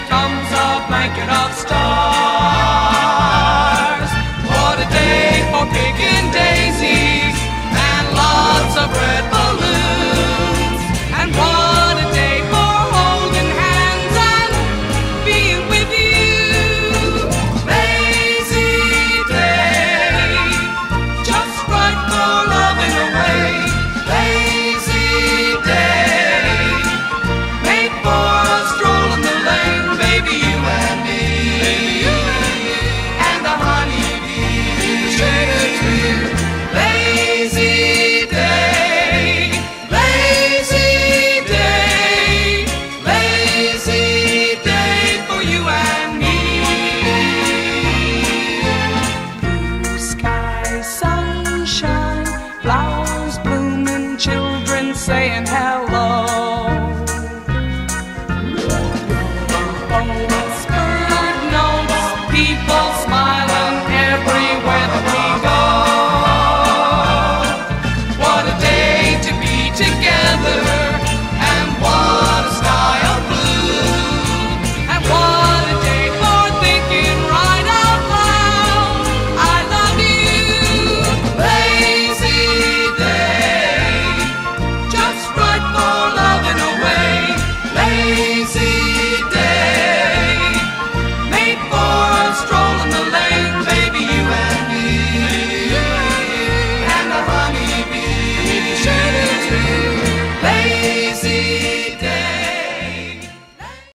becomes a blanket of stars. Saying easy.